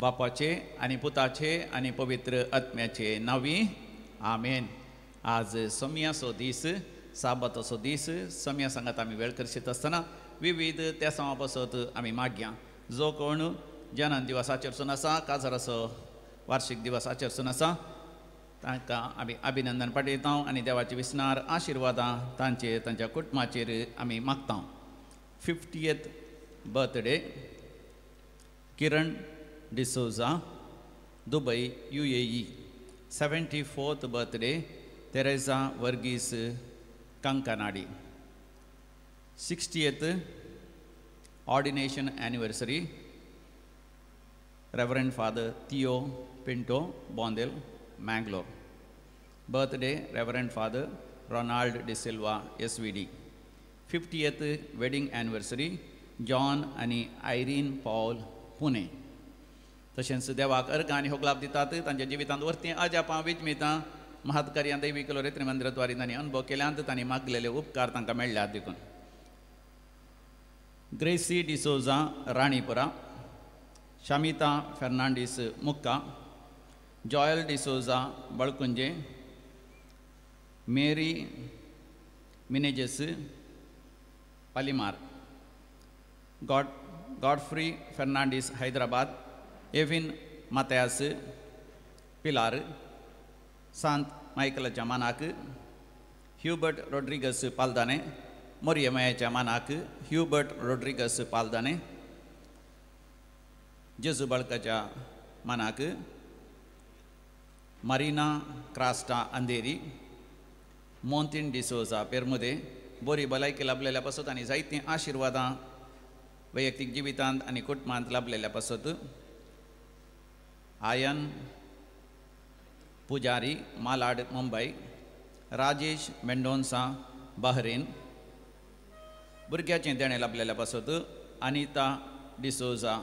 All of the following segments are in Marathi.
बापाचे आणि पुताचे आणि पवित्र आत्म्याचे नावी. आमेन. आज सोम्यासो दीस साबाताचो दीस सोम्या सांगात आमी वेळ करशीत आसतना विविध त्या समा पासत आमी माग्या. जो कोण जनन दिवसाचेरसून आसा काजराचो वार्षिक दिवस आचरसून आसा तांकां आमी अभिनंदन पाठयता आनी देवाचे विस्नार आशिर्वादां तांचेर तांच्या कुटुंबाचेर आमी मागता fiftieth birthday Kiran D'Souza Dubai U A E seventy fourth birthday Teresa Varghese Kankanady sixtieth ordination anniversary reverend father Theo Pinto Bondel Mangalore birthday reverend father Ronald D'Silva S V D fiftieth wedding anniversary John Annie Irene Paul Pune तशेंच देवाक अर्घ आनी होक लाभ दितात तांच्या जिवितांत वर्ती अजापां विजमितां महत्कार्यां दैवीक लोरेत्री मंदिराद्वारे तांणी अनुभव केल्यांत तांणी मागलेले उपकार तांकां मेळ्ळ्यात देखून Gracy D'Souza Ranipura Shamita Fernandes Mukka Joel D'Souza, Balkunje, Mary Minages, Palimar, God, Godfrey Fernandez, Hyderabad, Evin Matthias, Pilar, Sant Michael Jamanak, Hubert Rodriguez Paldane, Moriamaya Jamanak, Hubert Rodriguez Paldane, Jezubal Kaja Manak, Marina Crasta Andheri Montin D'Souza Permude बरी भलायकी लाभलेल्या पासत आनी जायतीं आशिर्वादां वैयक्तीक जिवितांत आनी कुटुंबांत लाभलेल्या पासत. आयन पुजारी मालाड मुंबय राजेश मेंडोन्सा बहरीन भुरग्याचें देणें लाभलेल्या पासत. अनिता डिसोजा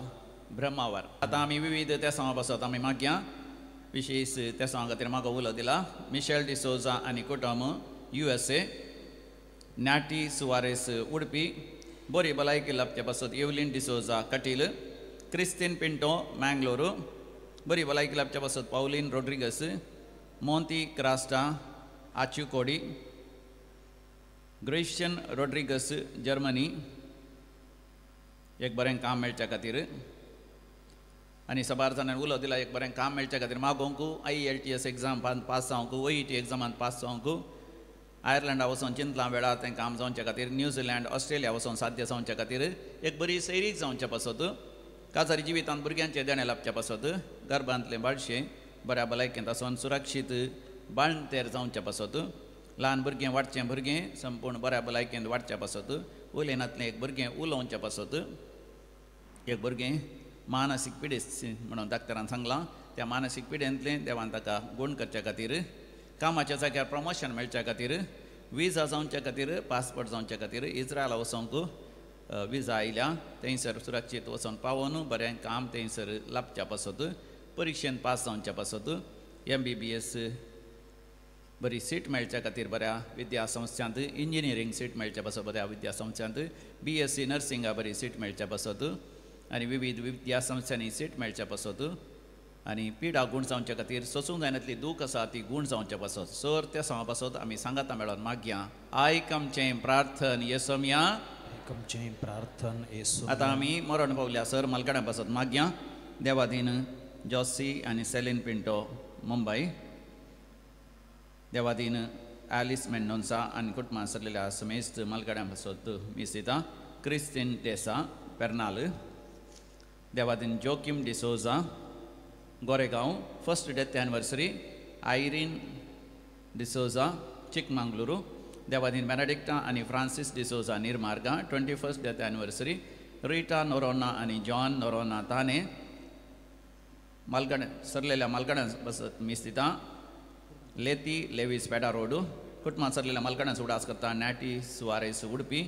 ब्रह्मावर. आतां आमी विविध त्या समा पासत आमी मागया विशेष त्या समा खातीर म्हाका उलो दिला मिशेल डिसोजा आनी कुटुंब U S A Natty Suares Udupi बरी भलायकी लाभच्या पासत एवलीन डिसोजा कटील क्रिस्तीन पिंटो मँगलोरू बरी भलायकी लाभच्या पासत पावलीन रोड्रिगस मोंती क्रास्टा आचुकोडी ग्रेशियन रोड्रिगस जर्मनी एक बरें काम मेळच्या खातीर आनी सबार जाणांनी उलो दिला एक बरें काम मेळच्या खातीर मागोवंक I L T S exam pass जावंक ओ ई टी एग्जामान पास जावंक आयर्लंडा वचून चिंतलां वेळार तें काम जावचे खातीर न्यूझिलंड ऑस्ट्रेलिया वचून साध्य जावचे खातीर एक बरी सैरीक जावचे पासत। काजारी जिवितांत भुरग्यांचे देणें लाबचे पासत। गर्भांतलें बाळशें बऱ्या भलायकेंत आसून सुरक्षीत बाळंतेर जावचे पासत। ल्हान भुरगें वाडचें भुरगें संपूर्ण बऱ्या भलायकेंत वाडचें पासत। उलयनांतलें एक भुरगें उलोवचें पासत। एक भुरगें मानसीक पिडेस म्हणून डाक्टरान सांगलां त्या मानसीक पिडेंतलें देवान ताका गूण करच्या खातीर कामाच्या जाग्यार प्रमोशन मेळच्या खातीर विजा जावच्या खातीर पासपोर्ट जावच्या खातीर इस्रायला वचोंक विजा आयल्या थंयसर सुरक्षीत वचोन पावोन बरें काम थंयसर लाभच्या पासत परिक्षेंत पास जावच्या पासत एम बी बी एस बरी सीट मेळच्या खातीर बऱ्या विद्या संस्थांत इंजिनियरींग सीट मेळच्या पासत बऱ्या विद्या संस्थांत बी एस सी नर्सिंगा बरी सीट मेळच्या पासत आनी विविध विद्या संस्थांनी सीट मेळच्या पासत आनी पिडा गूण जावच्या खातीर सोसूंक जायनातली दूख आसा ती गूण जावच्या पासत. सर त्या समा पासत आमी सांगाता मेळोन मागया. आयक आमचें प्रार्थन येसोमया. आमचें प्रार्थन येसू आतां आमी मरण पावल्या सर मलकाड्या पासत मागया. देवादीन जॉसी आनी सेलीन पिंटो मुंबय देवादीन ॲलिस मेंडोन्सा आनी कुटुंबां सरलेल्या समेस्त मलकाड्या पासत मीस दिता Christine Tesa Pernal. Devadin Joachim D'Souza Goregaon first death anniversary Irene D'Souza Chikmagalur Devadin Benedicta आनी Francis D'Souza Nirmarga twenty first death anniversary Rita Noronha आनी जॉन नोरोना ताने मालगण सरलेल्या मालगड्यां बसत मीस लेती लेवीस पेडा रोडू कुटुंबात सरलेल्या मालगड्यां उडास करता नॅटी Soares Udupi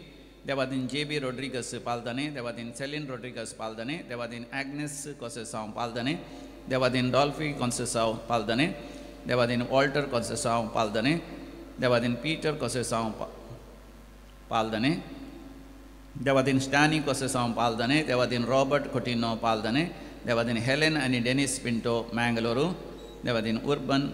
There var din JB Rodriguez Paldane, there var din Celine Rodriguez Paldane, there var din Agnes Conceição Paldane, there var din Dolphy Conceição Paldane, there var din Walter Conceição Paldane, there var din Peter Conceição Paldane, there var din Stanley Conceição Paldane, there var din Robert Coutinho Paldane, there var din Helen and Dennis Pinto Mangalore, there var din Urban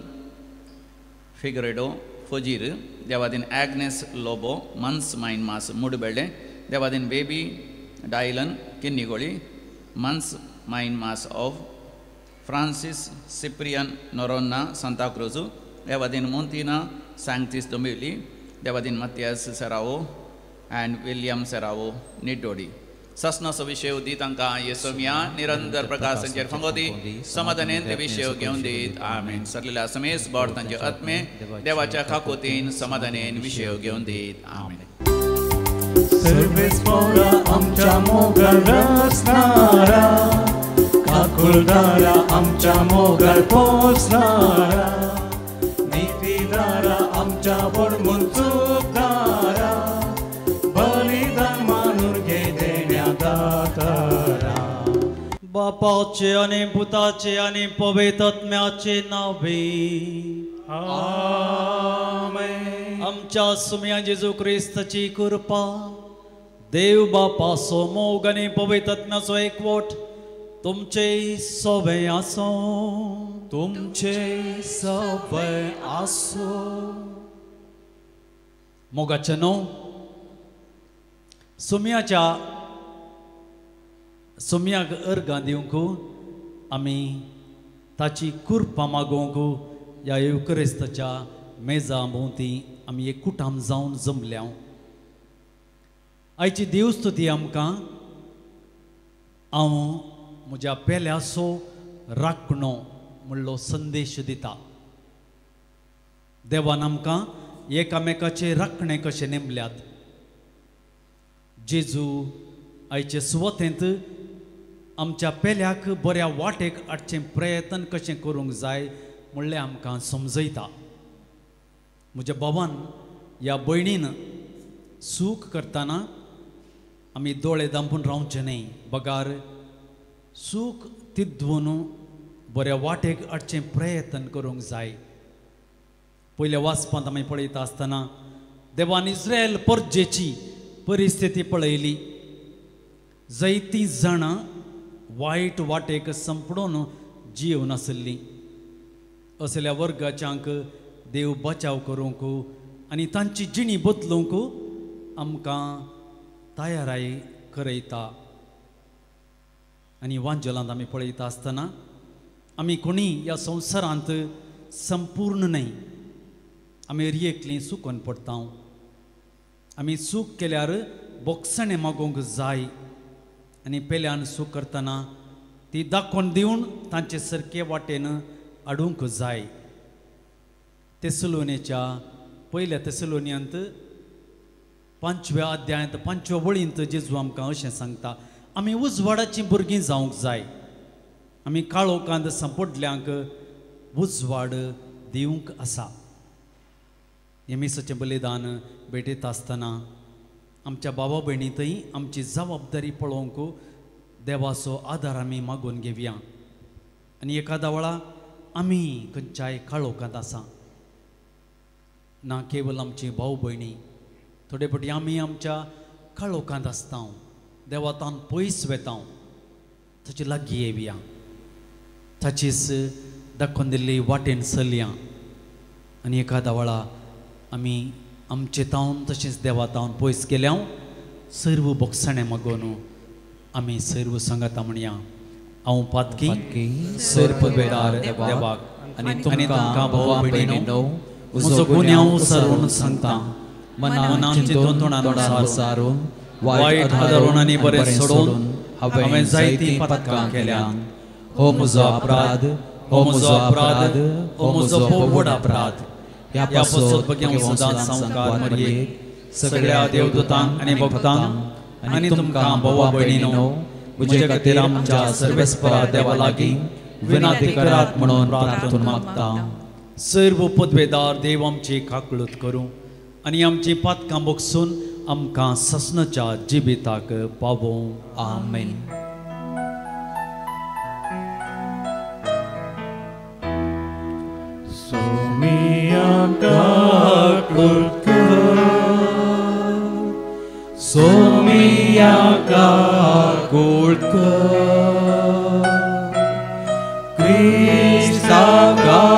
Figueredo Hojir, there was in Agnes Lobo, Mans Mine Mas Mudubelde, there was in Baby Dylan Kinnigoli, Mans Mine Mas of Francis Cyprian Noronna Santa Cruz, there was in Montina Sanctis Domili, there. ससनाचो विषय दी तांकां येसोमिया निरंतर प्रकाश तांचेर फंगोदी समाधानेन ते विशय घेवन दीत आमेन सरलेल्या समेस बोड तांचे आत्मे देवाच्या खाकोतीन समाधानेन विशय घेवन दीत आमेन सर्वेस पौरा आमच्या मोगल रचणारा काकुलदारा आमच्या मोगल पोचणारा नीतीदारा आमच्या पडमून बापाचे आणि पुताचे आणि पवित्रात्म्याचे नावे आमच्या सुम्या जेजू क्रिस्ताची कृपा देव बापाचो मोग आणि पवित्रात्म्याचो एकवट तुमचे सोबे आसो तुमचे सवय आसो मोगाचे न्हू सुम्याच्या सोम्याक अर्गां दिवंक आमी ताची कुर्पा मागोवंक ह्या युक्रेस्ताच्या मेजा भोवती आमी एक कुटाम जावन जमल्या आयची देवस्तुती आमकां हांव म्हज्या पेल्यासो राखणो म्हणलो संदेश दिता देवान आमकां एकामेकाचे राखणे कशे नेमल्यात जेजू आयचे सुवातेंत आमच्या पेल्याक बऱ्या वाटेक हाडचें प्रयत्न कशें करूंक जाय म्हणलें आमकां समजयता. म्हज्या भावान ह्या भयणीन सूख करतना आमी दोळे दांपून रावचे न्ही बगार सूख तिद्वून बऱ्या वाटेक हाडचें प्रयत्न करूंक जाय. पयल्या वाचपांत आमी पळयता आसतना देवान इस्रायल परजेची परिस्थिती पळयली. जायतीं जाणां वायट वाटेक संपडून जीव नासल्लीं असल्या वर्गाच्यांक देव बचाव करूंक आनी तांची जिणी बदलूंक आमकां तयाराय करयता. आनी वांजलांत आमी पळयता आसतना आमी कोणी ह्या संवसारांत संपूर्ण न्हय आमी रियेकलीं सुकोन पडटा आमी सूख केल्यार बोगसणें मागूंक जाय. आनी पेल्यान सूख करतना ती दाखोवन दिवन तांचे सारके वाटेन हाडूंक जाय. तेसलोनेच्या पयल्या तेसलोनियांत पांचव्या अध्यायांत पांचव्या वळींत जेजू आमकां अशें सांगता आमी उजवाडाचीं भुरगीं जावंक जाय. आमी काळोखांत सांपडल्यांक उजवाड दिवंक आसा. येमिसाचें बलिदान भेटयता आसतना आमच्या बाबा भयणींतय आमची जबाबदारी पळोवंक देवाचो आदार आमी मागून घेवया आनी एखाद्या वेळा आमी खंयच्याय काळोखांत आसा ना केवल आमची भाऊ भयणी थोडे फावटी आमी आमच्या काळोखांत आसता देवातान पयस वेता ताचे लागीं येवया ताचीच दाखोवन दिल्ली वाटेन चलया आनी एखाद्या वेळा आमी आमचे तावन तशेंच देवा तावन पयस गेल्या सर्व बोगसणें मागोवन आमी सर्व सांगाता म्हणया हांव पातकी सर पदवेदार देवाक. आनी तुमकां भावा भयणीनो म्हजो गुन्यांव सरून सांगता. मनान चिंतून तोंडान सारून. वायट आदारून आनी बरें सोडून हांवें जायतीं पातकां केल्यात हो म्हजो अपराध. हो म्हजो अपराध. हो म्हजो पोवड अपराध. ह्या संवकार मरयेक सगळ्या देवदूतांक आनी भक्तांक आनी तुमकां भावा भयणीनो म्हजे खातीर आमच्या सर्वेस्परा देवा लागीं विनाती करात म्हणून प्रार्थून मागता. सर्व पदवेदार देव आमची काकळूत करूं. आनी आमची पातकां बोगसून आमकां ससनाच्या जिबिताक पावों. आमेन. सोमियाका कुळकर क्रिस्ताका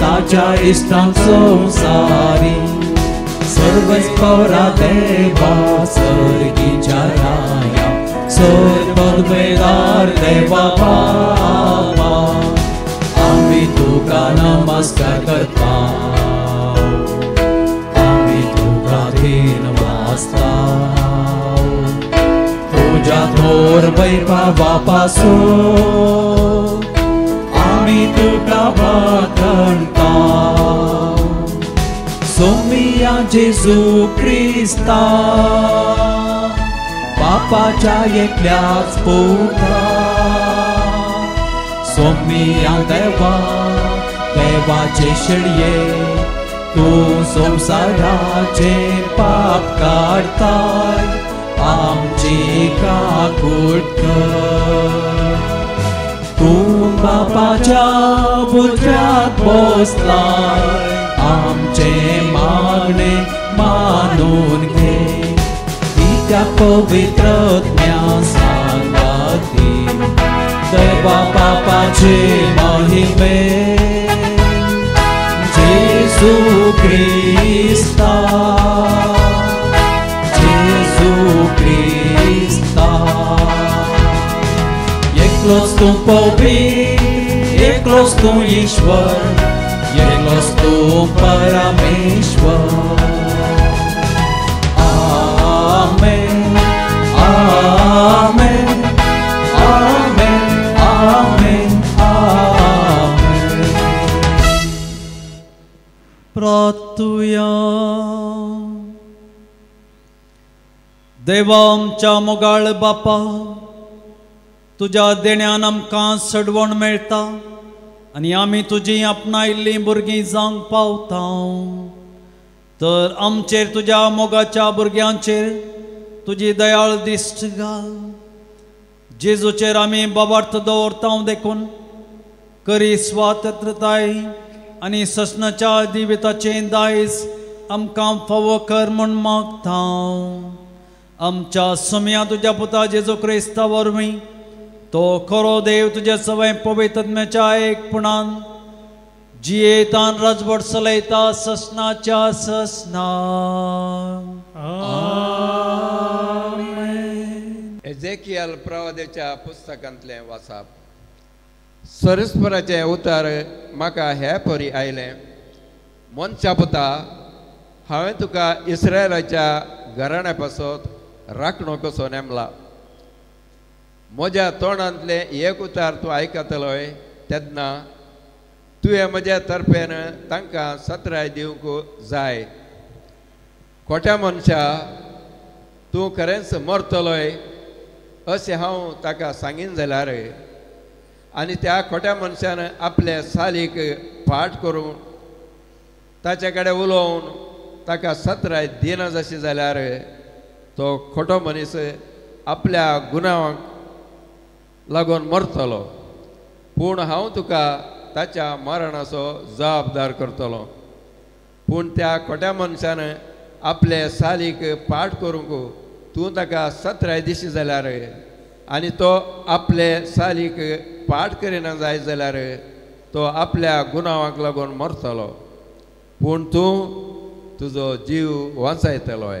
ताच्या इष्टां संसारी। सर्वच पौरा देवा सर्गीच्या राया सर्ववेदार देवा बाबा आम्ही तुका नमस्कार करता। आम्ही तुका दिन वाचता। तुझ्या थोर वैभवापासून सोमिया क्रिस्ता। बापाच्या एकल्याच पोटा सोमिया देवा देवाचे शेडये तू संसाराचे पाप काढताय आमची काकूट कर तू बापाच्या बुद्ध्यात बसलाय आमचे मागणे मानून घे त्या पवित्र सांगाती देवा बापाचे महिमे जेसू क्रिस्ता जेसू एकलोच तू पवित्र एकलोच तू ईश्वर एकलोच तू परमेश्वर आमेन आमेन आमेन आमेन आमेन प्रार्थुया तुझ्या देण्यान आमकां सडवण मेळटा आनी आमी तुजी आपणायल्लीं भुरगीं जावंक पावता। तर आमचेर तुज्या मोगाच्या भुरग्यांचेर तुजी दयाळ दिश्ट घाल। जेजूचेर आमी बाबार्थ दवरता देखून करी स्वातंत्रताय आनी ससनाच्या दिविताचे दायज आमकां फावो कर म्हूण मागता आमच्या समया तुज्या पुता जेजू क्रिस्ता वरवीं तो खरो देव तुजे सवय पवित्रत्म्याच्या एकपणान जियेतान राजवट चलयता ससनाच्या ससना एजेकियल प्रवादेच्या पुस्तकांतलें वाचप सरस्पराचे उतार म्हाका हे परी आयलें. मनशा पुता हांवें तुका इस्रायलाच्या घराण्या पासत राखणो कसो नेमला? म्हज्या तोंडांतले एक उतार तूं आयकतलोय तेन्ना तुवें म्हज्या तर्फेन तांकां सत्राय दिवंक जाय. खोट्या मनशा तूं खरेंच मरतलोय अशें हांव ताका सांगीन जाल्यार. आनी त्या खोट्या मनशान आपले सालीक फाट करून ताचे कडेन उलोवन ताका सत्राय दिना जशें जाल्यार तो खोटो मनीस आपल्या गुन्यांक लागून मरतलो. पूण हांव तुका ताच्या मरणाचो जबाबदार करतलो. पूण त्या खोट्या मनशान आपले सालीक पाठ करूंक तूं ताका सतराय दिशी जाल्यार आनी तो आपले सालीक पाठ करिना जायत जाल्यार तो आपल्या गुन्यांवाक लागून मरतलो. पूण तूं तुजो जीव वाचयतलोय.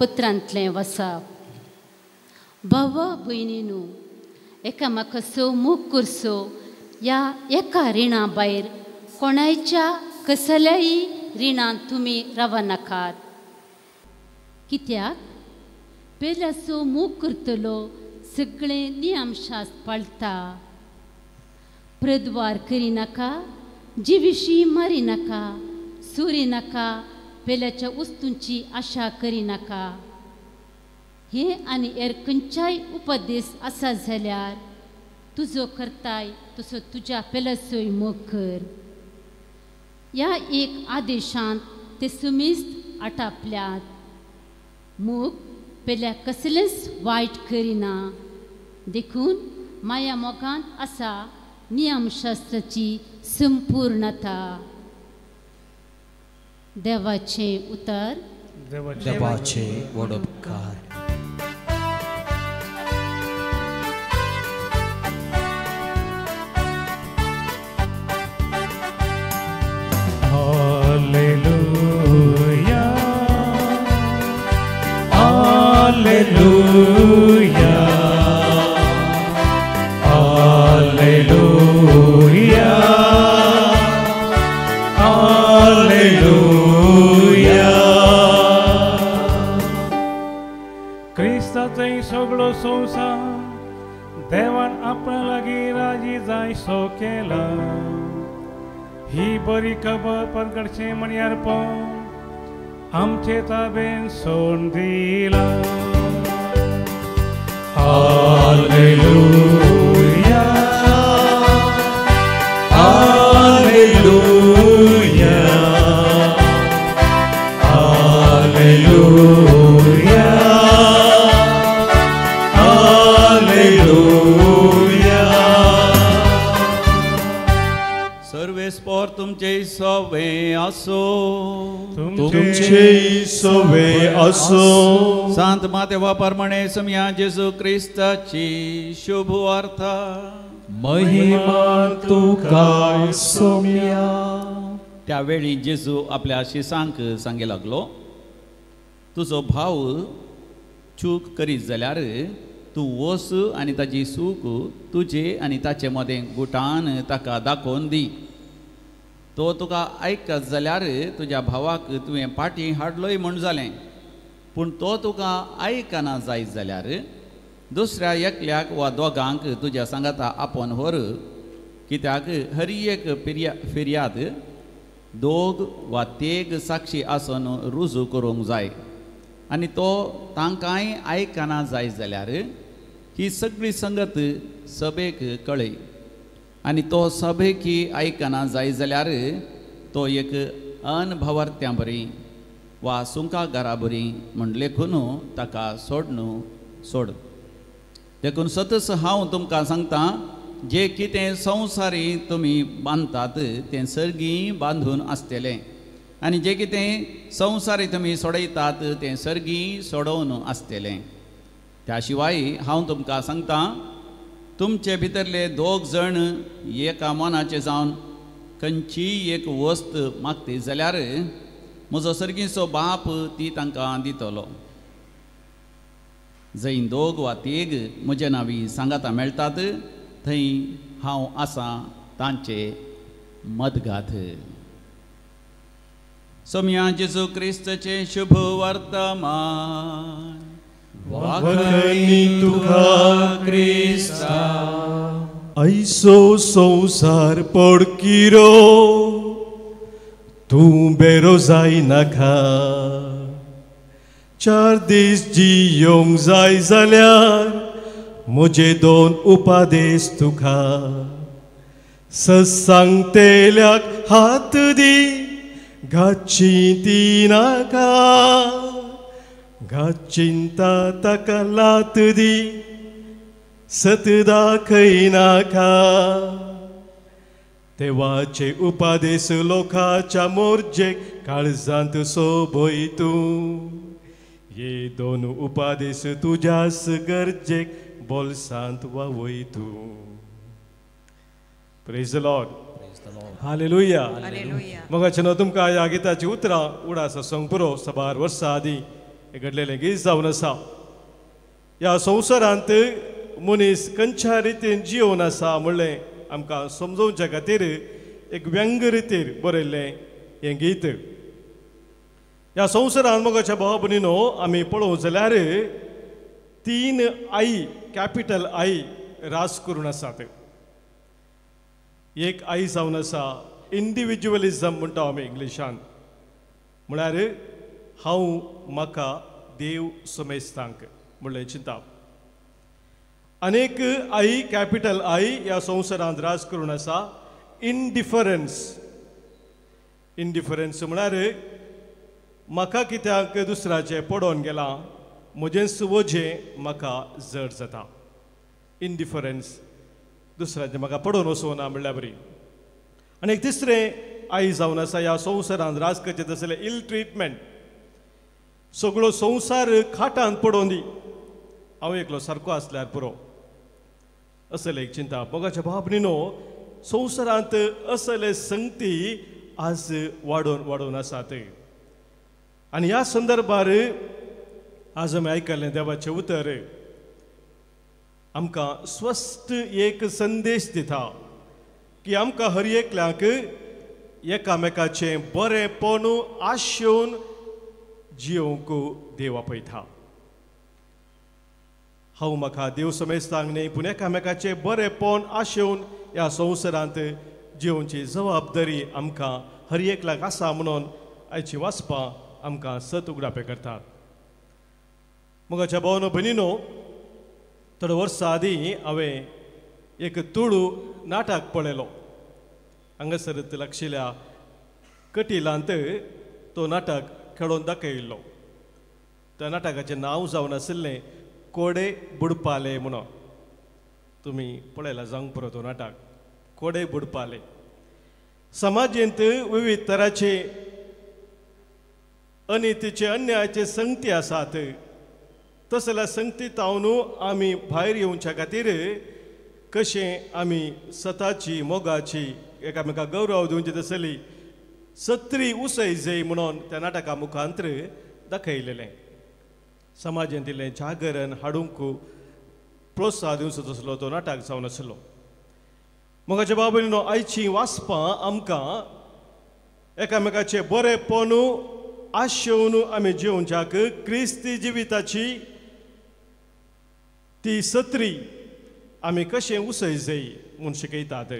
पत्रांतलें वचप भयणी भयणीनू एकामेकाचो मोग करचो या एका रिणा भायर कोणाच्या कसल्याय रिणांत तुमी राव नाकात कित्याक पेल्याचो मोग करतलो सगळें नियमशास्त्र पाळटा प्रद्वार करिनाका जिविशी मारिनाका सुरिनाका पेल्याच्या वस्तूंची आशा करिनाका हे आनी हेर खंयच्याय उपदेश आसा जाल्यार तुजो करताय तसो तुज्या पेल्याचोय मोग कर. ह्या एक आदेशांत ते सुमिस्त आटापल्यात. मोग पेल्या कसलेंच वायट करिना देखून माया मोगांत आसा नियमशास्त्राची संपूर्णता. देवाचें उतर देवाचे वडपकार Hallelujah. Hallelujah. सो जायसो केला ही बरी खबर परगडचे म्हणयारपण आमचे ताबेन सोन दिला Hallelujah. असो. तुमचे सोवे असो. सांत मातेवा प्रमाणे समया जेजू क्रिस्ताची शुभ वार्ता. महिमा तुका सोम्या त्यावेळी जेजू आपल्या शिसांक सांगे लागलो तुजो भाव चूक करीत जाल्यार तूं वस आनी ताची सूक तुजे आनी ताचे मदें गुटान ताका दाखोवन दी. तो तुका आयकत जाल्यार तुज्या भावाक तुवें पाटी हाडलोय म्हूण जालें. पूण तो तुका आयकना जायत जाल्यार दुसऱ्या एकल्याक वा दोगांक तुज्या सांगाता आपोवन व्हर. कित्याक हरी एक फिर्या फिर्याद दोग वा तेग साक्षी आसून रुजू करूंक जाय. आनी तो तांकांय आयकना जायत जाल्यार ही सगळी संगत सभेक कळय. आनी तो सभेकी आयकना जाय जाल्यार तो एक अनभवर्त्या बरी वा सुंका घरा बरी म्हण लेखून ताका सोड न्हू सोड. देखून सतस हांव तुमकां सांगता जे कितें संवसारी तुमी बांदतात तें सर्गी बांदून आसतलें आनी जे कितें संवसारी तुमी सोडयतात तें सर्गी सोडोवन आसतलें त्या शिवाय हांव तुमकां सांगता तुमचे भितरले दोग जण एका मनाचे जावन खंयचीय एक वस्त मागती जाल्यार म्हजो सर्गीचो बाप ती तांकां दितलो. जंय दोग वा तेग म्हजे नांवी सांगाता मेळटात थंय हांव आसां तांचे मदगाथ सोम्या जेजू क्रिस्तचे शुभ वर्तमान. वखणी तुका क्रिस्ता। ऐसो संसार पडकिरो तूं बेरो जायनाका चार दीस जियोंक जाय जाल्यार म्हजे दोन उपादेश तुका। ससांगतेल्याक हात दी घातची ती नाका। घाचिंता ताका लात दी सत दाखय नाका देवाचे उपादेश लोकाच्या मोर्जेक काळजांत सोबय तूं ये दोन उपादेश तुज्यास गरजेक बोलसांत वावय तूं प्रेज लॉर्ड हालेलुया मगाचे न्हू तुमकां ह्या गिताची उतरां उडास संग पुरो साबार वर्सां आदीं घडलेलें गीत जावन आसा ह्या संवसारांत मनीस खंयच्या रितीन जिवन आसा म्हणलें आमकां समजोवच्या खातीर एक व्यंग रितीर बरयल्लें हें गीत ह्या संवसारांत मोगाच्या भावा भयणीनो आमी पळोवंक जाल्यार तीन आई कॅपिटल आई रास करून आसात एक आई जावन आसा इंडिविज्युअलिजम म्हणटा आमी इंग्लिशान म्हळ्यार हांव म्हाका देव समेस्तांक म्हणलें चिंता अनेक आई कॅपिटल आई ह्या संवसारांत राज करून आसा इनडिफरन्स इनडिफरन्स म्हळ्यार म्हाका कित्याक दुसऱ्याचें पडोन गेलां म्हजें सुवजें म्हाका जड जाता इनडिफरन्स दुसऱ्याचें म्हाका पडोवन वचोना म्हणल्यार बरी आनी तिसरें आई जावन आसा ह्या संवसारांत राज करचें तसलें इल ट्रिटमेंट सगळो संवसार खाटांत पडोवन दी हांव एकलो सारको आसल्यार पुरो. असले एक चिंता. मोगाच्या भावनीनो संवसारांत असले संगती आज वाडोवन वाडोवन आसात आनी ह्या संदर्भार आज आमी आयकल्लें देवाचें उतर. आमकां स्वस्थ एक संदेश दिता की आमकां हर एकल्याक एकामेकाचें बरेंपण आशेवन जियोंक देव आपयता हांव म्हाका देव समेस्तांक न्ही पूण एकामेकाचें बरेंपण आशेवन ह्या संवसारांत जिवोवची जबाबदारी आमकां हर एकल्याक आसा म्हणून आयची वाचपां आमकां सत उगडापे करतात। मुगाच्या भावनो भयणीनो थोडे वर्सां आदीं हांवें एक तुळू नाटक पळयलो। हांगासर लागशिल्ल्या कटिलांत तो नाटक खेळोन दाखयिल्लो त्या नाटकाचें नांव जावन आशिल्लें कोडे बुडपाले म्हणून. तुमी पळयला जावंक पुरो तो नाटक कोडे बुडपाले. समाजेंत विविध तराचे अनितीचे अन्यायाचे संगती आसात. तसल्या संगती तावन आमी भायर येवच्या खातीर कशें आमी स्वताची मोगाची एकामेकाक गौरव दिवची तसली सत्री उसय जय म्हणून त्या नाटका मुखांतर दाखयलेलें समाजान दिलें जागरण हाडूंक प्रोत्साहन दिवचो तसलो तो नाटक जावन आसलो मोगाचे बाबा आयची वाचपां आमकां एकामेकाचे बरेपणू आशेवन आमी जिवच्याक क्रिस्ती जिविताची ती सत्री आमी कशें उसय जाय म्हूण शिकयतात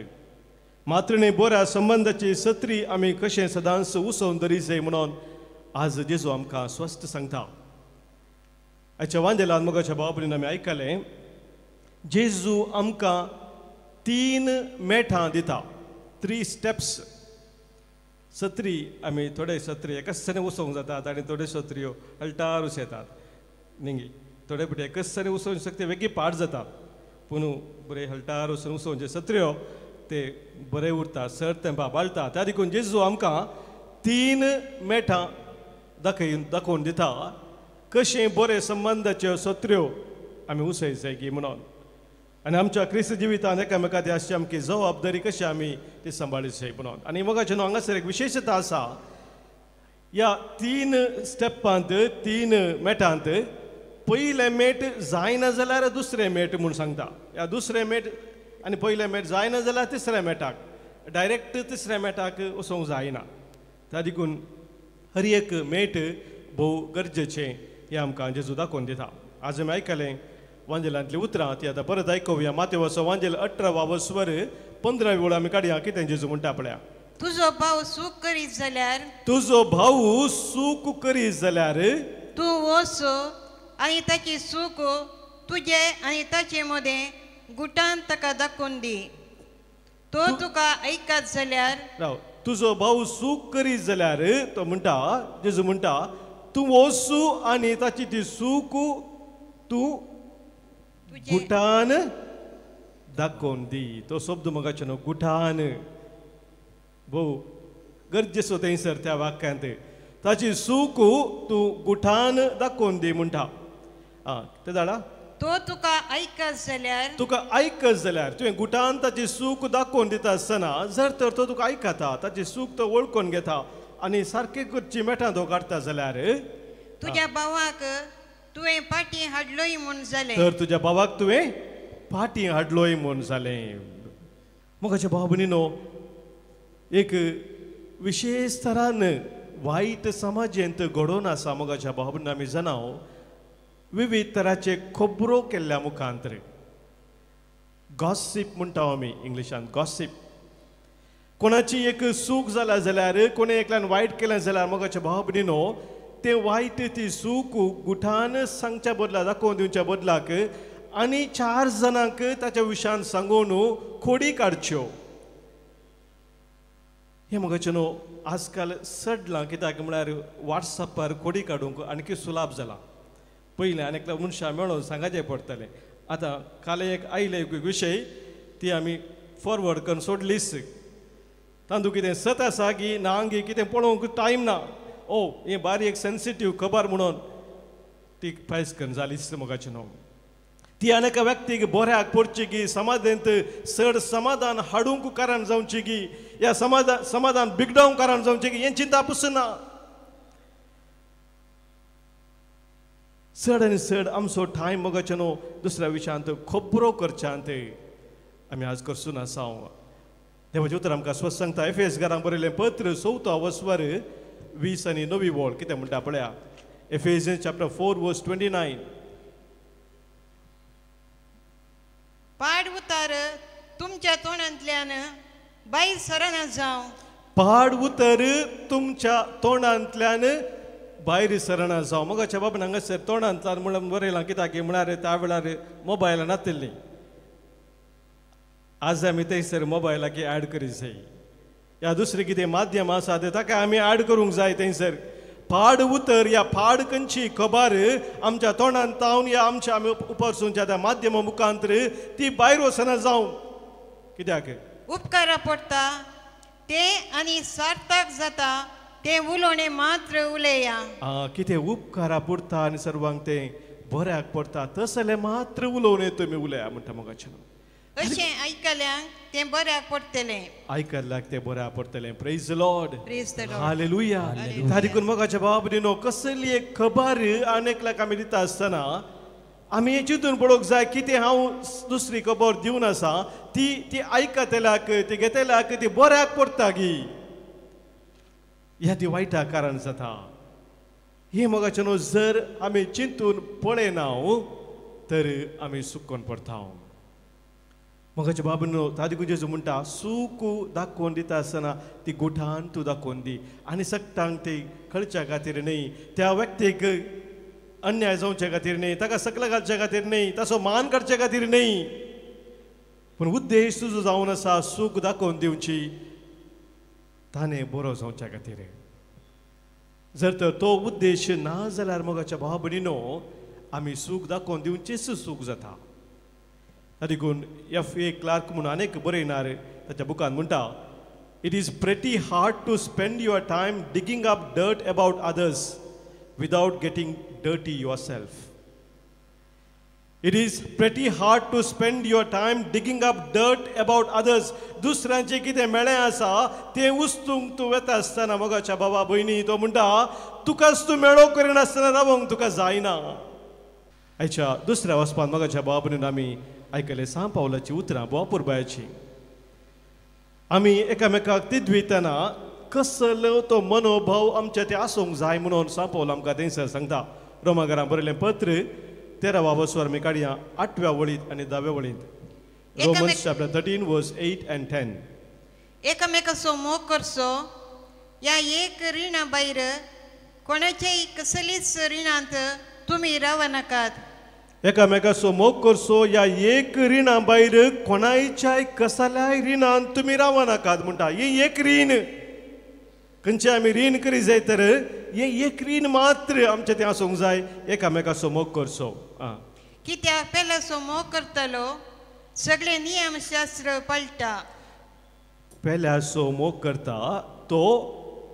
मात्र न्ही बऱ्या संबंदाची सत्री आमी कशें सदांच उसोवन दरी जाय म्हणून आज जेजू आमकां स्वस्थ सांगता आयच्या वांदेलान मोगाच्या बाबरीन आमी आयकलें जेजू आमकां तीन मेठां दिता थ्री स्टेप्स सत्री आमी थोडे सत्री, एकाच दिसांनी उसोवंक जातात आनी थोड्यो सत्र्यो अल्टारूच येतात। निंगी, थोडे पिटे एकच दिसांनी उसोवंक शकते, वेगळी पाड जातात। पूण बरे हलटार वचून उसोवचे सत्र्यो ते बरे उरता सर ते बाबाळटा त्या देखून जेजू आमकां तीन मेठां दाखय दाखोवन दिता. कशें बरे संबंदाच्यो सत्र्यो आमी उसय जाय गी म्हणून. आनी आमच्या क्रिस्त जिवितान एकामेकाची अशी आमची जबाबदारी कशी आमी ती सांबाळची म्हणून. आनी मगाचे न्हू हांगासर एक विशेशता आसा. ह्या तीन स्टेपांत तीन मेटांत पयलें मेट जायना जाल्यार दुसरें मेट म्हूण सांगता. ह्या दुसरें मेट आनी पयलें मेट जायना जाल्यार तिसऱ्या मेटाक डायरेक्ट तिसऱ्या मेटाक वचोंक जायना. त्या देखून हर एक मेट भोव गरजेचें हें आमकां जेजू दाखोवन दिता. आज आमी आयकलें वांजेलांतलीं उतरां ती आतां परत आयकुया माते वचो वांजेल अठरा स्वर पंदरा वेळ आमी काडया कितें जेजू म्हणटा पळया तुजो भाव सूख करीत जाल्यार? तुजो भाऊ सूक करीत जाल्यार? तूं वच आनी ताची सूख तुजे आनी ताचे मदें गुटान ताका दाखोवन दी तो तुका ऐकत जाल्यार राव तुजो भाऊ सूक करीत जाल्यार तो म्हणटा जेजू म्हणटा तूं वचू आनी ताची ती सूक तूं गुटान दाखोवन दी तो शब्द मगाचे न्हू गुटान भोव गरजेचो थंयसर त्या वाक्यांत ताची सूक तूं गुठान दाखोवन दी म्हणटा आं ते धाडा तो तुका ऐकत जाल्यार तुका आयकत जाल्यार तुवें गुटान ताची सूक दाखोवन दिता आसतना जर तर तो तुका आयकता ताची सूक तो वळखून घेता आनी सारके करची मेठां तो काडटा जाल्यार तुज्या भावाक तुवें पाटी हाडलोय म्हूण जालें तर तुज्या भावाक तुवें फाटी हाडलोय म्हूण जालें मोगाच्या भाव भयणीनो एक विशेष तरान वायट समाजेंत घडोवन आसा मोगाच्या भाव भयणी आमी जाणाव विविध तराचे खबरो केल्ल्या मुखांतर. गॉसिप म्हणटा आमी इंग्लिशान गॉसिप कोणाची एक सूख जाला जाल्यार कोणे एकल्यान वायट केलें जाल्यार मोगाचे भाव भयणीनो ते वायट ती सूख गुठान सांगच्या बदला दाखोवन दिवच्या बदलाक आनी चार जाणांक ताच्या विशयान सांगून खोडी काडच्यो हे मोगाचे न्हू आजकाल सडलां कित्याक म्हळ्यार वॉट्सॅपार खोडी काडूंक आणखी सुलाभ जालां. पयलें आनी एकल्या मनशां मेळोन सांगाचें पडटलें आतां काल एक आयले एक विशय ती आमी फॉरवर्ड करून सोडलीच तांदूळ कितें सत आसा की ना गी कितें पळोवंक टायम ना. ओ हें बारीक सेन्सिटीव खबर म्हणून ती फायस करून जाली मोगाचें न्हू ती आनी एका व्यक्तीक बोऱ्याक पडची की समाधेंत चड समाधान हाडूंक कारण जावची की ह्या समाधान समाधान बिगडावंक कारण जावचें की हें चिंता पसून चड आनी चड आमचो टायम मोगाचे न्हू दुसऱ्या विशयांत खबरो करच्यांत आमी आज करसून आसा देवाचें उतर आमकां स्वस्त सांगता एफ एस घरांक बरयलें पत्र चवथो वस्वर वीस आनी नवी वोळ कितें म्हणटा पळया Ephesians chapter four verse twenty nine पाड उतार तुमच्या तोंडांतल्यान बाई सरणा जावं. पाड उतर तुमच्या तोंडांतल्यान भायर सरणा जावं मोगाच्या बाबा हांगासर तोंडांतल्यान म्हणून बरयलां कित्याक की म्हळ्यार त्या वेळार मोबायलां नातिल्लीं आज आमी थंयसर मोबायलाक ऍड करीत जाय ह्या दुसरें कितें माध्यम आसा तें ताका आमी ऍड करूंक जाय थंयसर पाड उतर या पाड खंयची खबर आमच्या तोंडान तावन या आमच्या आमी उपरसूनच्या त्या माध्यमा मुखांतर ती भायर वचना जावं कित्याक उपकारा पडटा ते आनी सार्थक जाता ते उलोवणें मात्र उलया. आ, कितें उपकारा पडटा आनी सर्वांक तें बऱ्याक पडटा तसले मात्र उलोवने तुमी उलया म्हणटा मोगाचें अशें आयकल्यांक तें बऱ्याक पडटलें आयकल्ल्याक तें बऱ्या पडटलें प्रेज लॉर्ड. हालेलुया धा देखून मोगाच्या बाबा न्हू कसली एक खबर आनेकल्याक आमी दिता आसतना आमी हे चिंतून पळोवंक जाय कितें हांव दुसरी खबर दिवन आसा ती ती आयकतल्याक ती घेतल्याक ती बऱ्याक पडटा गी. ह्या ती वायटा कारण जाता हे मोगाचें न्हू जर आमी चिंतून पळयना तर आमी सुकोन पडता मगाच्या बाबून तादिकून जेजू म्हणटा सूक दाखोवन दिता आसतना ती गुठान तूं दाखोवन दी. आनी सक्तांक ती कळच्या खातीर न्ही त्या व्यक्तीक अन्याय जावचे खातीर न्ही ताका सकल घालचे खातीर न्ही ताचो मान करचे खातीर न्ही पूण उद्देश तुजो जावन आसा सूख दाखोवन दिवची ताणें बरो जावच्या खातीर जर तर तो उद्देश ना जाल्यार मोगाच्या भाव भयणीनो आमी सूख दाखोवन दिवचेच सूख जाता देखून एफ ए क्लार्क म्हणून अनेक बरयणार ताच्या बुकान म्हणटा it is pretty hard to spend your time digging up dirt about others without getting dirty yourself it is pretty hard to spend your time digging up dirt about others. दुसऱ्यांचे कितें मेळ्ळें आसा तें उस्तूंक तूं वेता आसतना मोगाच्या बाबा भयणी तो म्हणटा तुकाच तूं मेळो करिनासतना रावंक तुका जायना आयच्या दुसऱ्या वचपान मोगाच्या बाबा भयणीन आमी आयकलें सांग पावलाची उतरां बोवापुरबायाची आमी एकामेकाक ती कसलो तो मनोभाव आमचे ते आसूंक जाय म्हणून सांग पावल आमकां थंयसर सांगता रोमागरां बरयलें पत्र तेरावा वसवर आमी काडया आठव्या वळींत आनी धाव्या वळींत. Romans chapter thirteen verse eight and ten एकामेकाचो मोग करचो ह्या एक रिणा भायर कोणाच्याय कसलीच रिणांत तुमी राव नाकात. एकामेकाचो मोग करचो या एक रिणा भायर कोणायच्याय कसल्याय रिणान तुमी राव नाकात म्हणटा. ही एक रीण. खंयचे आमी रीण करी जाय तर हे एक रीण मात्र आमचे ते आसूंक जाय. एकामेकाचो मोग करचो कित्याक पेलाचो मोग करतलो सगळे नियम शास्त्र पळटा पेल्याचो मोग करता तो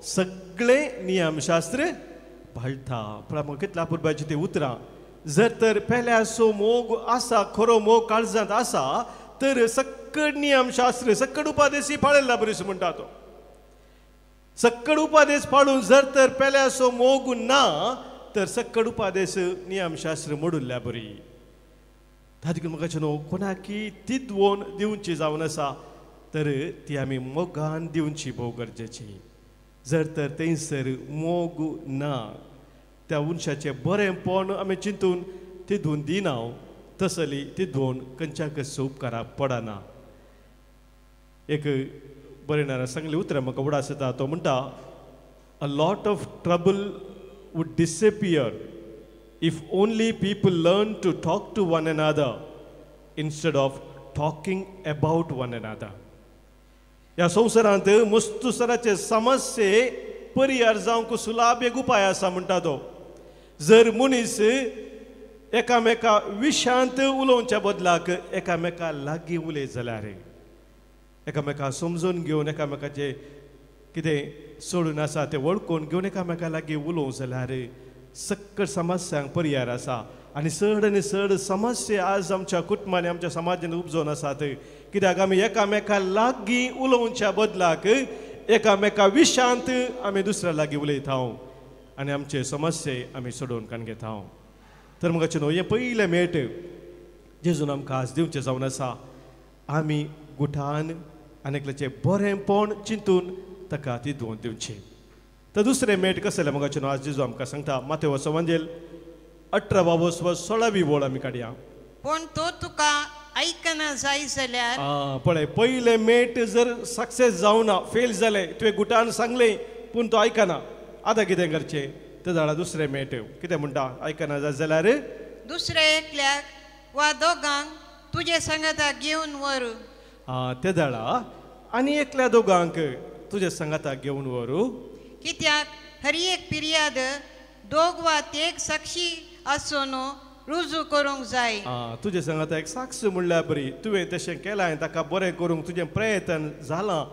सगळे नियमशास्त्र पाळटा पण मग कितल्या पुरबाची ती उतरां जर तर पेल्याचो मोग आसा खरो मोग काळजांत आसा तर सक्कड नियमशास्त्र सक्कड उपादेशी पाळयल्ला बरीस म्हणटा तो सक्कड उपादेश पाळून जर तर पेल्याचो मोग ना तर सक्कड उपादेश नियमशास्त्र मोडुल्ल्या बरी. तातूंत म्हाका न्हू कोणाकी ती दोन दिवची जावन आसा तर ती आमी मोगान दिवची भोव गरजेची. जर तर थंयसर मोग ना त्या मनशाचें बरेंपण आमी चिंतून ती धुवन दिना तसली ती धुवन खंयच्याच उपकाराक पडना. एक बरयणारा सांगलें उतरां म्हाका उडास येता तो म्हणटा a lot of trouble would disappear if only people learn to talk to one another instead of talking about one another. ह्या संवसारांत मस्तुसराचे समस्ये परिहार जावंक सुलाभ एक उपाय आसा म्हणटा तो जर मनीस एकामेका विशांत उलोवच्या बदलाक एकामेका लागीं उलयत जाल्यार एकामेका समजून घेवन एकामेकाचे कितें सोडून आसा तें वळखून घेवन एकामेका लागीं उलोवंक जाल्यार सक्कळ समस्यांक पर्याय आसा आनी चड आनी चड समस्या आज आमच्या कुटुंबांनी आमच्या समाजान उपजोवन आसात कित्याक आमी एकामेका लागीं उलोवच्या बदलाक एकामेका विशांत आमी दुसऱ्या लागीं उलयता आनी आमचे समस्ये आमी सोडोवन काण घेता तर म्हाका न्हू हें हो, पयलें मेट जेजून आमकां आज दिवचें जावन आसा आमी गुठान आनीकल्याचें बरेंपण चिंतून ताका ती धुवन दिवची तर दुसरें मेट कसलें म्हाका न्हू आज जेजू आमकां सांगता माथे वचो वांजेल अठरावा वसव सोळावी वळ आमी काडया पूण तो तुका आयकना जाय जाल्यार पळय पयलें मेट जर सक्सेस जावना फेल जालें तुवें गुटान सांगलें पूण तो आयकना आतां कितें करचें? ते झाडां दुसरें मेट. कितें म्हणटा? आयकना जाय जाल्यार? दुसऱ्या एकल्याक वा दोगांक तुजे सांगाताक घेवन व्हर आ, ते झाडां आनी एकल्या दोगांक तुजे संगाताक घेवन व्हरू कित्याक हर एक पिर्याद दोग वा तेग साक्षी आसून रुजू करूंक जाय आ, तुजे सांगाता एक साक्ष म्हणल्यार बरी तुवें तशें केलां ताका बरें करूंक तुजें प्रयत्न जालां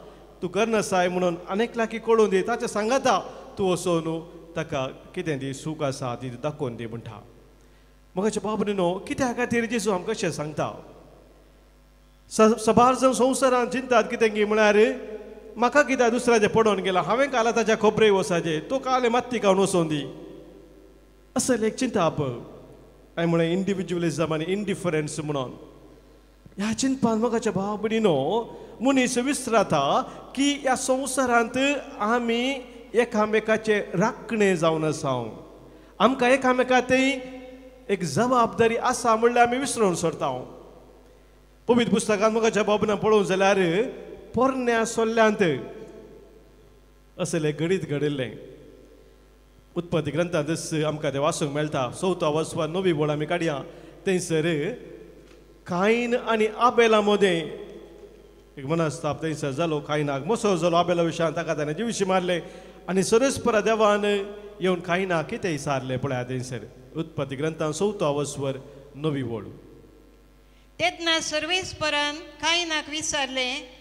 तूं करनासाय म्हणून अनेक लाकी कळून दी ताच्या सांगाता तूं वचो न्हू ताका कितें दी सूख आसा ती दाखोवन दी म्हणटा मगाच्या बाबून न्हू कित्या खातीर जेजू आमकां अशें सांगता स- सबार जावन संवसारांत चिंतात कितें गी म्हळ्यार म्हाका कित्याक दुसऱ्याचे पडोन गेला हांवें काला ताच्या खोबरे वसाचे तो काले मात्ती कावन वसोन दी असं एक चिंता पळय हांवें म्हळें इंडिविज्युअलिझम आनी इंडिफरन्स म्हणून ह्या चिंतपान मगाच्या भाव भयणीनो मनीस विसरता की ह्या संवसारांत आमी एकामेकाचे राखणे जावन आसा आमकां एकामेकांतय एक जबाबदारी आसा म्हणल्यार आमी विसरून सरता पवित्र पुस्तकांत मगाच्या बाबून पळोवंक जाल्यार पोरण्या सोल्ल्यांत असलें गणीत घडिल्लें उत्पत्ती ग्रंथांत आमकां तें वाचूंक मेळटा चवथो वचपा नवी बोड आमी काडया थंयसर कायन आनी आबेला मदें एक मनस्ताप थंयसर जालो कायनाक मसो जालो आबेला विशयान ताका ताणें जिविशी मारले आनी सरस्परा देवान येवन कायनाक कितें विचारलें पळया थंयसर उत्पत्ती ग्रंथांत चवथो वचवर नवी वोड तेन्ना सर्वेस्परान कायनाक विचारलें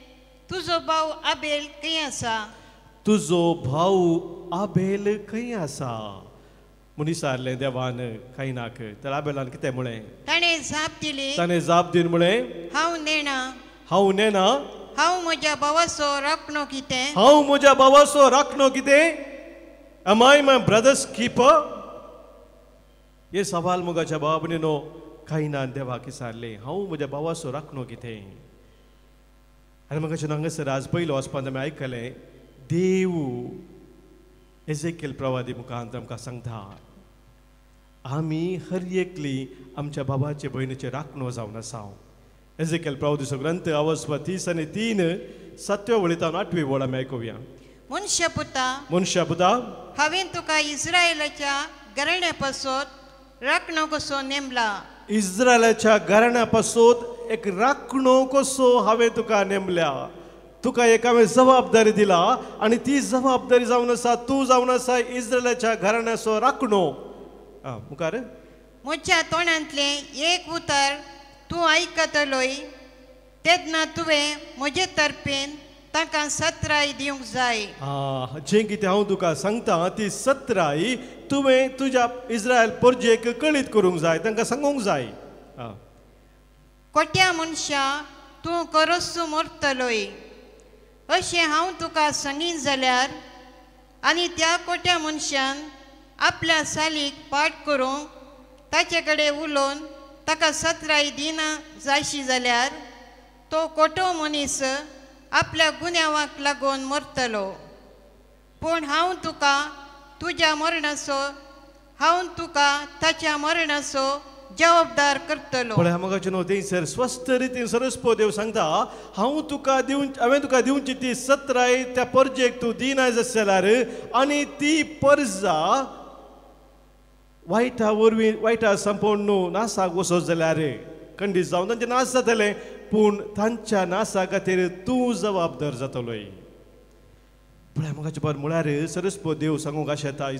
तुजो भाव आबेल खंय आसा? तुजो भाऊ आबेल खंय आसा? विचारलें देवान कायनाक तर आबेलान कितें म्हळें ताणें जाप दिली. ताणें जाप दिवन म्हळें हांव नेणा. हांव नेना हांव म्हज्या भावाचो राखणो कितें? हांव म्हज्या भावाचो राखणो कितें? Am I my brother's keeper? हे सवाल मुगाच्या नो काही ना देवाक विचारले हांव म्हज्या भावाचो राखणो कितें? आनी म्हाका हांगासर आज पयलो वचपान आमी आयकलें देव एजेकेल प्रवादी मुखांत आमकां सांगता आमी हर एकली आमच्या बाबाचे भयणीचे राखणो जावन आसा एजेकेल प्रवादीचो ग्रंथ अवस्व तीस आनी तीन सत्यो वळीतावन आठवी वळ आमी आयकुया मनशा पुता मनशा बुधा हांवें तुका इस्रायलाच्या घराण्या पासत राखणो कसो नेमला इस्रायलाच्या घराण्या पासून एक राखणो कसो हांवें तुका नेमल्या. तुका एक हांवें जबाबदारी दिला आनी ती जबाबदारी जावन आसा तूं जावन आसा इस्रायलाच्या घराण्याचो राखणो. आं मुखार? म्हज्या तोंडांतले एक उतर तूं आयकतलोय तेन्ना तुवें म्हजे तर्फेन ताका सत्राय दिवंक जाय. आं जें कितें हांव तुका सांगता ती सत्राय तुवें तुज्या इस्रायल परजेक कळीत करूंक जाय तांकां सांगूंक जाय. कोट्या मनशा तूं करसू मरतलोय अशें हांव तुका सांगीन जाल्यार आनी त्या कोट्या मनशान आपल्या सालीक पाट करूंक ताचे कडेन उलोवन ताका सत्राय दिना जायशी जाल्यार तो कोटो मनीस आपल्या गुन्यांवाक लागून मरतलो. पूण हांव तुका तुज्या मरणाचो हांव तुका ताच्या मरणाचो जबाबदार करतलो. पळय मगाचे न्हू थंयसर स्वस्थ रितीन सरस्पो देव सांगता हांव तुका दिवन हांवें तुका दिवची ती सत्राय त्या परजेक तूं दिनाय जाल्यार आनी ती पर्जा वायटा वरवीं वायटा संपोवन न्हू नासाक वचत जाल्यार. कंडीस जावन तांचें नास जातलें पूण तांच्या नासा खातीर तूं जबाबदार जातलोय. पळय म्हाका बर म्हळ्यार सरस्पो देव सांगूंक अशें येता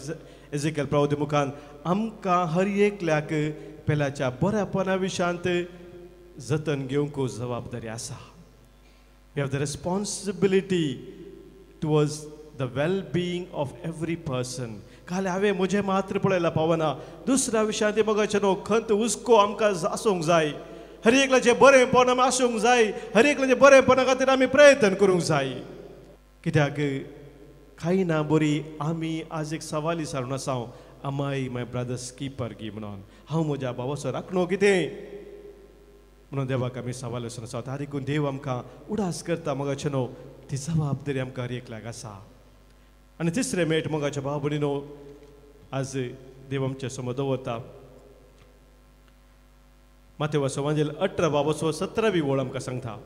एजिकल प्रवदी मुखान आमकां हर एकल्याक पेल्याच्या बऱ्यापणा विशांत जतन घेवंक जबाबदारी आसा we have the responsibility towards the well being of every person काले हांवें म्हजें मात्र पळयलां पावना दुसऱ्या विशयांत ते मगाचे न्हू खंत हुस्को आमकां आसूंक जाय हर एकल्याचें बरेंपण आमी आसूंक जाय हर एकल्याचें बरेंपणा खातीर आमी प्रयत्न करूंक जाय कित्याक काही ना बरी आमी आज एक सवाल विचारून आसाव अमाय माय ब्रदर्स कीपर गी म्हणून हांव म्हज्या बाबाचो राखणो कितें म्हणून देवाक आमी सवाल विचारून आसा तारीकून देव आमकां उडास करता मगाचे न्हू ती जबाबदारी आमकां हर एकल्याक आसा आनी तिसरें मेट मगाच्या भाव भयणीनो आज देव आमच्यासमोर दवरता माथेवा वसो वांजेल अठरा बाबसो सतरावी ओळ आमकां सांगता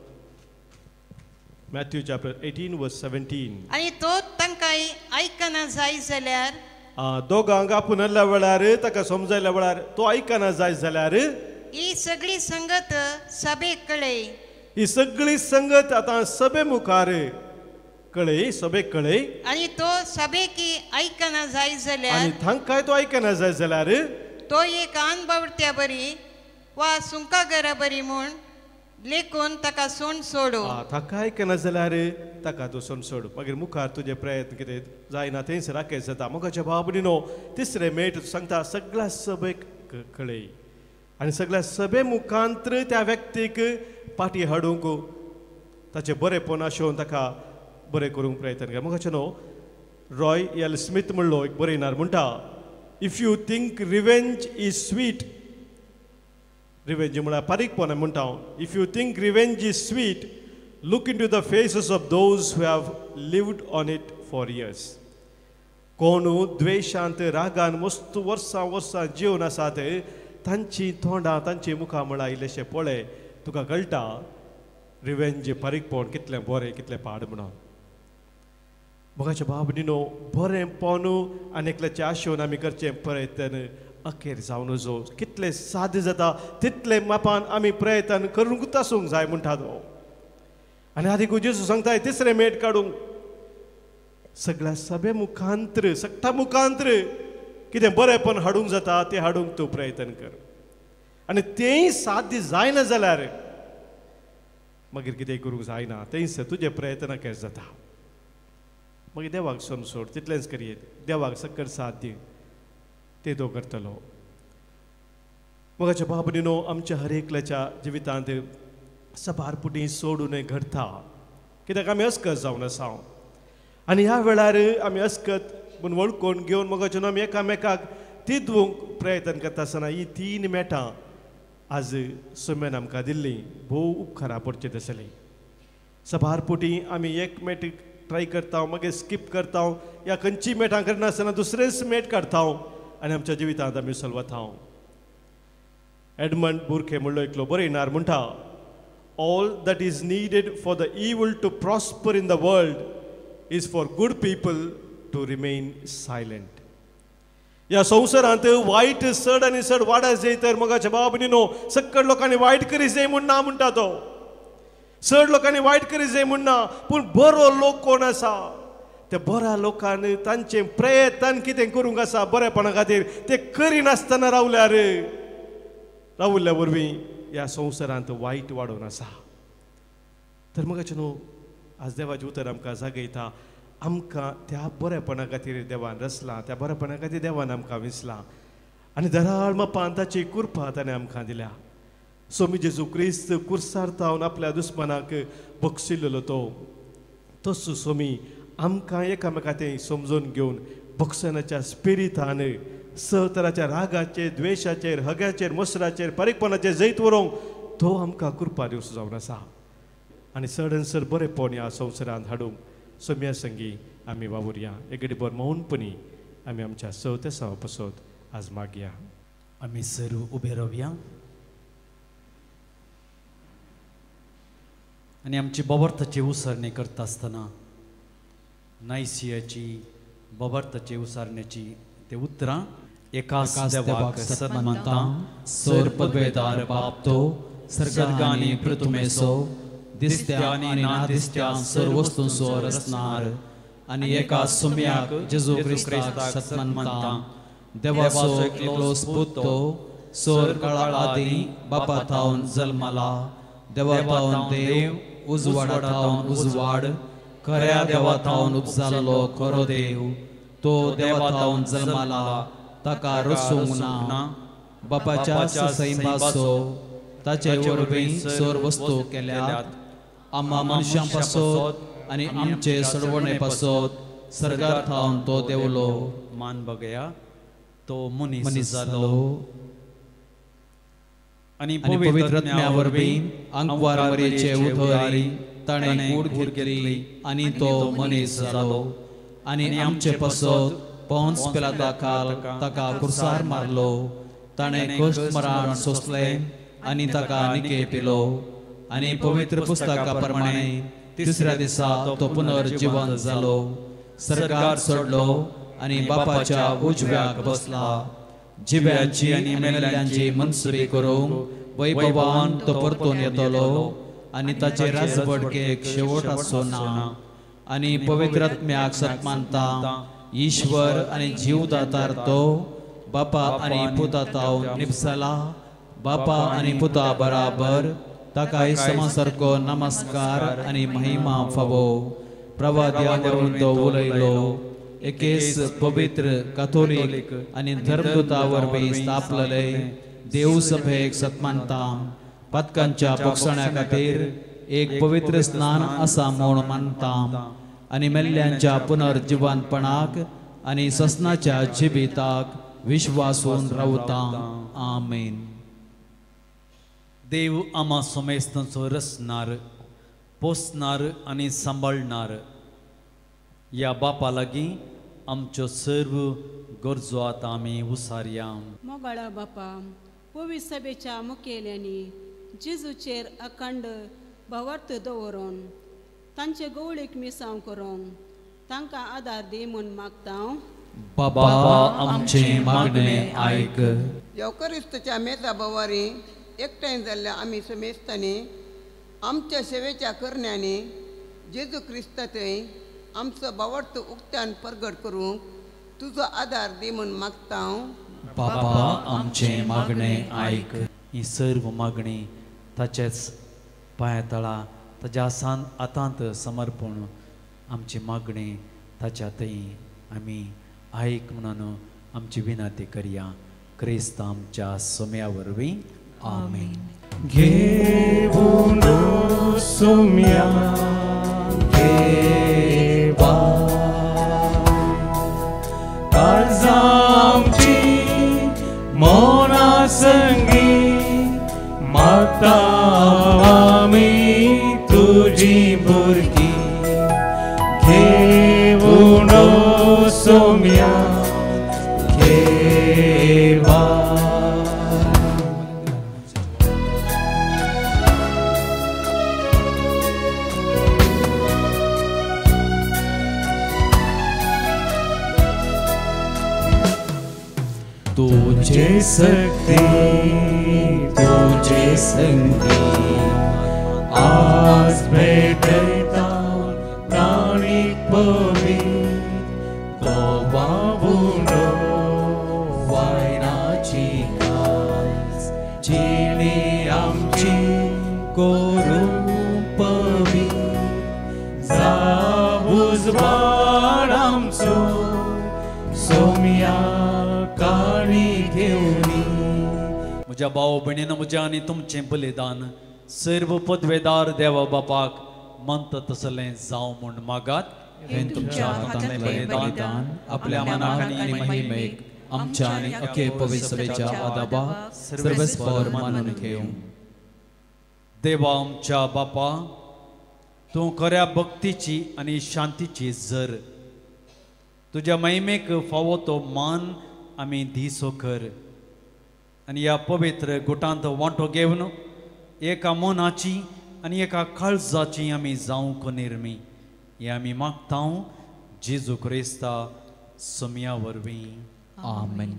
Matthew chapter eighteen verse seventeen आणि तो आयकना जाय जाल्यार दोगांक आपूण हल्ल्या वेळार ताका समजायल्या वेळार तो आयकना जाय जाल्यार ही सगळी संगत सभेक कळय ही सगळी संगत आतां सभे मुखार कळय सभेक कळय आनी तो सभेकी आयकना जाय आनी जाल्यार थांकाय तो आयकना जाय जाल्यार तो एक अनबावट्या बरी वा सुंकागरा बरी म्हूण लेखून ताका सोंड सोडू आ, ताका आयकना जाल्यार ताका तूं सोन सोड मागीर मुखार तुजे प्रयत्न कितें जायना थंयच राखेस जाता मोगाच्या बाबडीनो तिसरे मेट सांगता सगळ्या सभेक कळय आनी सगळ्या सभे मुखांत्र त्या व्यक्तीक पाटी हाडूंक ताचें बरेपण आशोवन ताका बरें करूंक प्रयत्न केला मोगाचें न्हू रॉय एल स्मिथ म्हणलो एक बरयणार म्हणटा if you think revenge is sweet revenge म्हळ्यार पारीकपण म्हणटा हांव if you think revenge is sweet look into the faces of those who have lived on it for years कोण द्वेशांत रागान मस्त वर्सां वर्सां जिवन आसात तांची तोंडां तांची मुखां म्हळ्यार इल्लेशें पळय तुका कळटा रिवेंज पारीकपण कितलें बरें कितलें पाड म्हणून मोगाच्या बाबडीनो बरें पोनू आनी एकल्याचें आशेवन आमी करचें प्रयत्न अखेर जावन जो कितलें साद जाता तितले मापान आमी प्रयत्न करूंकूच आसूंक जाय म्हणटा तो आनी आदी गुजेसू सांगताय तिसरें मेट काडूंक सगळ्या सभे मुखांत्र सगळ्या मुखांत्र कितें बरेंपण हाडूंक जाता तें हाडूंक तूं प्रयत्न कर. आनी तेंय साध्य जायना जाल्यार मागीर कितें करूंक जायना तेंच तुजे प्रयत्न केस जाता. मागीर देवाक सोन सोड तितलेंच करयेत देवाक सकयल साथ दी ते तो करतलो। मोगाच्या बाबडीनो आमच्या हर एकल्याच्या जिवितांत सबारपुटी सोडून घडता कित्याक आमी अस्कत जावन आसा आनी ह्या वेळार आमी अस्कत म्हूण वळखून घेवन मोगाच्यान आमी एकामेकाक तिदवूंक प्रयत्न करता आसतना ही तीन मेटां आज सुमेन आमकां दिल्ली भोव उपकारा पडचीं आसली सभारपुटी आमी एक मेट ट्राय करता मागीर स्कीप करता या खंयची मेटां करनासतना दुसरेंच मेट काडटा आनी आमच्या जिवितांत आमी हांव एडमंड बुरखे म्हणलो एकलो बरयणार म्हणटा all that is needed for the evil to prosper in the world is for good people to remain silent ह्या संवसारांत वायट चड आनी चड वाडत जाय तर मोगाच्या बाबनी न्हू सक्कड लोकांनी वायट करीत जाय म्हूण ना म्हणटा तो. चड लोकांनी वायट करीत जाय म्हूण ना पूण बरो लोक कोण आसा? त्या बऱ्या लोकांनी तांचे प्रयत्न कितें करूंक आसा बरेपणा खातीर ते करिनासतना रावल्यार रावल्ल्या वरवीं ह्या संवसारांत वायट वाडोवन आसा तर मगाचे न्हू आज देवाचें उतर आमकां जागयता आमकां त्या बरेपणा खातीर देवान रचलां त्या बरेपणा खातीर देवान आमकां विसलां. आनी दराळ मापान ताची कुर्पा ताणें आमकां दिल्या. सोमी जेजू क्रिस्त कुरसारतावन आपल्या दुस्मनाक बक्षिल्लो तो. तसो सोमी आमकां एकामेकां तें समजून घेवन भक्षणाच्या स्पिरितान स तराच्या रागाचेर द्वेशाचेर हग्याचेर मसराचेर पारीकपणाचेर जैत व्हरूंक तो आमकां कृपा दिवस जावन आसा आनी चड सर बरेपण ह्या संवसारांत हाडूंक सोम्या संगी आमी वावुरया. एकेडे बर मौनपणी आमी आमच्या सवते सवा आज मागया. आमी सरू उबे रावया आनी आमची बबर्थाची उसरणी करता आसतना नायसियाची बबर्थाची उसरण्याची ते उतरां. एकाच देवाक सतमंता सर पदवेदार बापतो सर्गर्गानी प्रथमेसो दिसत्या आनी ना दिसत्या सर्व वस्तूंचो रचणार. आनी एका सुम्याक जेजू क्रिस्ताक सतमंता देवाचो एकलो स्पुतो सोर काळा आदी बापा थावन जल्माला देवा थावन देव उजवाडा थावन उजवाड. खऱ्या देवा थावन उपजाल्लो खरो देव. तो देवा थावन जल्माला ताका रसूंक ना बापाच्या सैमासो ताचे वरवीं सोर वस्तू केल्यात. आम्हा मनशां पासत आनी आमचे सडवणे पासत सर्गार थावन तो देवलो. मान बगया तो मनीस जालो आनी पवित्र आत्म्या वरवीं अंकवार मरेचे उधरी ताणें कूड घेतली आनी तो मनीस जालो आनी आमचे पासत पोंस पिलाता काल ताका कुर्सार मारलो. ताणें कश्ट मरण सोंसलें आनी ताका निके पिलो. आनी पवित्र पुस्तका प्रमाणे तिसऱ्या दिसा तो पुनर्जीवन जालो सरकार सोडलो आनी बापाच्या उजव्याक बसला. जिव्याची आनी मेल्ल्यांची मनसुबी करूंक वैभवान तो परतून येतलो. आनी ताचे राजवडकेक शेवट आसो ना. आनी पवित्र आत्म्याक सतमानता ईश्वर आनी जीवदातार तो बापा आनी पुता तावन निपसला बापा आनी पुता बराबर. ताकाय समासारको नमस्कार आनी महिमा फावो. प्रवाद्यावरून तो उलयलो एकेस पवित्र कथोलिक आनी धर्मदुता वरवीं स्थापलेले देव सभेक सत्मानता पदकांच्या पक्षण्या खातीर एक पवित्र स्नान आसा म्हूण मानता आनी मेल्ल्यांच्या पुनर्जिवंतपणाक आनी ससनाच्या जिबिताक विश्वासून रावता आमेन. देव आमा समेस्तनाचो रचणार पोसणार आनी सांबाळणार ह्या बापा लागीं आमच्यो सर्व गरजो आतां आमी उसारया मोगाळा बापा पवित्र सभेच्या मुखेल्यांनी जेजूचेर अखंड भवर्त दवरून तांचे गवळीक मिसांव करूंक तांकां आदार दी म्हूण मागता हांव. बाबा आमचे मागणे आयक येवकरिस्तच्या मेजा बोवारी एकठांय जाल्ल्या आमी समेस्तांनी आमच्या सेवेच्या करण्याने जेजू क्रिस्त थंय आमचो बावडतो उक्त्यान परगट करूंक तुजो आदार दी म्हूण मागता हांव बाबा आमचे मागणे आयक ही सर्व मागणी ताचेच पांया तळा ताच्या आसान आतांत समर्पण आमची मागणी ताच्या थंय आमी आयक म्हणून आमची विनंती करया. क्रिस्त आमच्या सोम्या वरवीं आमेन. घेऊन सोम्या घेवा आमची मोना संगी सर्व पदवेदार देवा बापाक मंत तसलें जावं म्हूण मागात हें तुमच्या हातांतलें बलिदान आपल्या मनाक आनी महिमेक आमच्या आनी अखे पवित्र सभेच्या आदाबा सर्वस्पर मानून घेव देवा आमच्या बापा तूं खऱ्या भक्तीची आनी शांतीची झर तुज्या महिमेक फावो तो मान आमी दिसो कर आनी ह्या पवित्र गुटांत वांटो घेवन एका मनाची आनी एका काळजाची आमी जावंक निर्मी हे आमी मागता जेजू क्रिस्ता समिया वरवीं आमेन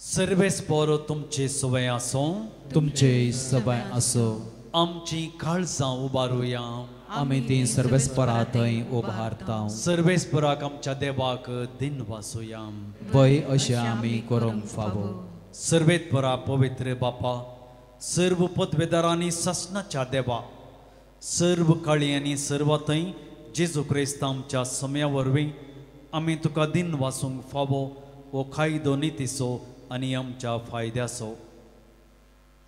सर्वेस पोर तुमचे सवय आसो तुमचे सवय असो आमची काळजां उबारुया आमी ती सर्वेस्परा थंय उबारता सर्वेस्पराक आमच्या देवाक दिन वासुया वय अशें आमी करूंक फावो. सर्वेस्परा पवित्र बापा सर्व पदवेदारांनी ससनाच्या देवा सर्व काळी आनी सर्व थंय जेजू क्रिस्त आमच्या समया वरवीं आमी तुका दिन वासूंक फावो वो खायदो नितीसो आनी आमच्या फायद्याचो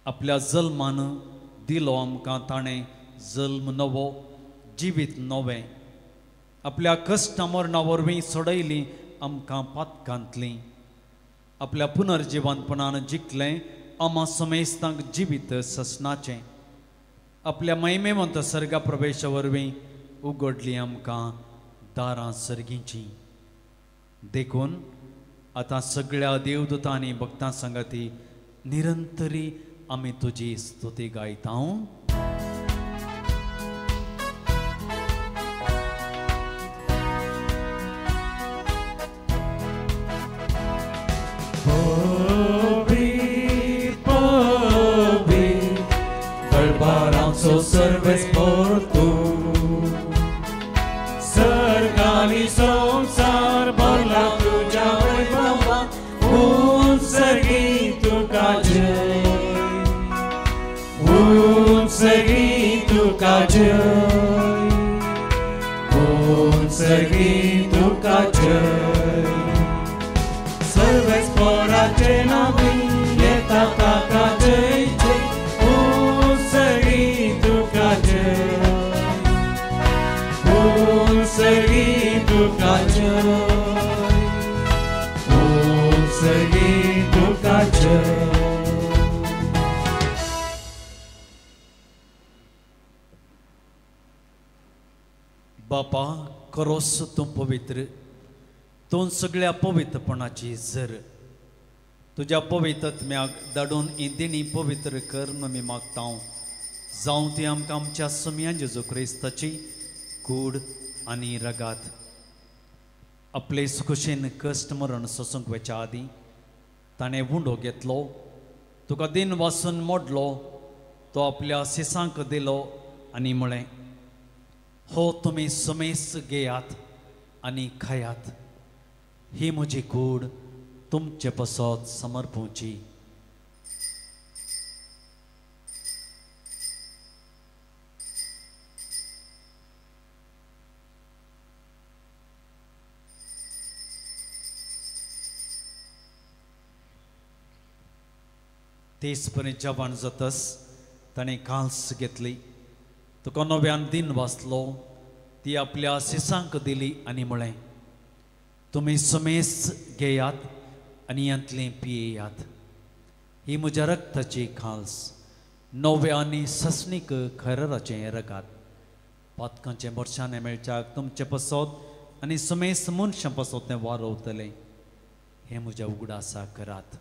आपल्या जल्मान दिलो आमकां ताणें जल्म नवो. जिवीत नवे आपल्या कश्टा मरणा वरवीं सोडयली आमकां पातकांतलीं आपल्या पुनर्जिवंतपणान जिखलें आमा समेस्तांक जिवीत ससनाचें. आपल्या मैमेवंत सर्गा प्रवेशा वरवीं उगडली आमकां दारां सर्गीचीं देखून आतां सगळ्या देवदूतांनी भक्तां सांगाती निरंतरी आमी तुजी स्तुती गायता ओ सर्गी बापा करोस तूं पवित्र. तूं सगळ्या पवित्रपणाची झर तुज्या पवित्रत्म्याक धाडून ही पवित्र कर म्हूण मी मागता. जावं ती आमकां आमच्या सुम्या जेजू क्रिस्ताची कूड आनी रगात. आपले सुखुशेन कश्ट मरण सोसूंक वेच्या आदीं ताणें वुंडो घेतलो तुका दिन वासून मोडलो तो आपल्या सिसांक दिलो आनी म्हळें हो तुमी समेस घेयात आनी खायात. ही म्हजी कूड तुमचे पसत समर्पूची. तेच पर्यंत जवान जातस ताणें काल्स घेतली तुका नव्यान दिन वाचलो ती आपल्या सिसांक दिली आनी म्हळें तुमी समेस घेयात आनी यांतलें पियेयात ही म्हज्या रक्ताची खाल्स नव्या आनी ससणीक खरराचें रगात पातकांचे वर्षांनी मेळच्याक तुमचे पसोत आनी समेस मनशां पसोत तें वारोवतलें हें म्हज्या उगडासा करात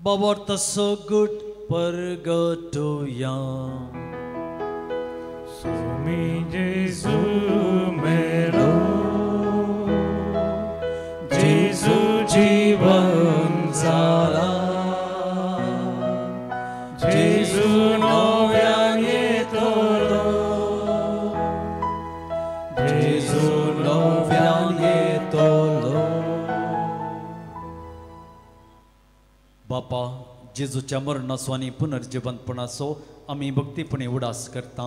Babarta so good parga to yam. So me Jesus. जेजूच्या मरणासो आनी पुनर्जीवनपणासो आमी भक्तीपणे उडास करता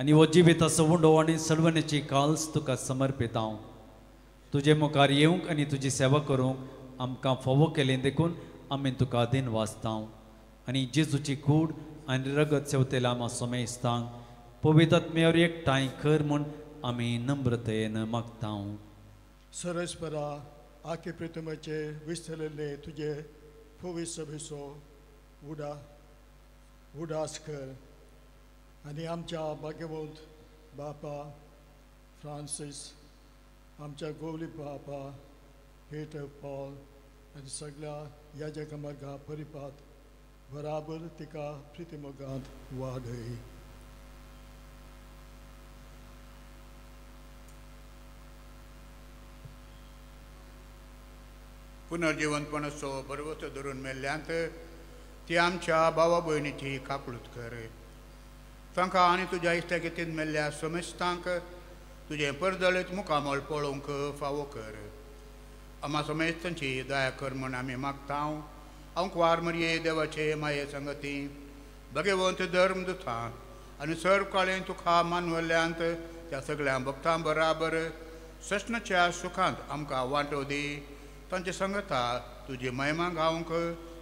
आनी हो जिविताचो उंडो आनी सळवणेची काल्स तुका समर्पिता तुजे मुखार येवंक आनी तुजी सेवा करूंक आमकां फोवो केलें देखून आमी तुका दिन वाचता आनी जेजूची कूड आनी रगत सेवतेला आमा समेस्ता पवित्रात्म्यावर एकठांय कर म्हूण आमी नम्रतेन मागता सरस्परा आखे प्रितमेचे विसरलेले तुझे पवित्र सभेचो उडा उडास कर आनी आमच्या भाग्यवंत बापा फ्रांसीस आमच्या गोवली बापा पेटर पॉल आनी सगळ्या याजका मार्गा परिपात बराबर तिका प्रितीमोगांत वाडय पुनर्जिवंतपणाचो पर्वत धरून मेल्ल्यांत ती आमच्या भावा भयणीची कापळूत कर तांकां आनी तुज्या इश्टागेतीन मेल्ल्या समेस्तांक तुजें परदळीत मुखामोल पळोवंक फावो कर. आमा समेस्तांची दया कर म्हूण आमी मागता हांव कुवार मरये देवाचे माये संगती. भगवंत धर्म दुथा आनी सर्व काळें तुका मानवल्ल्यांत त्या सगळ्या भक्तां बराबर सश्नच्या सुखांत आमकां वांटो दी. तांचे संगता तुजी महिमा गावंक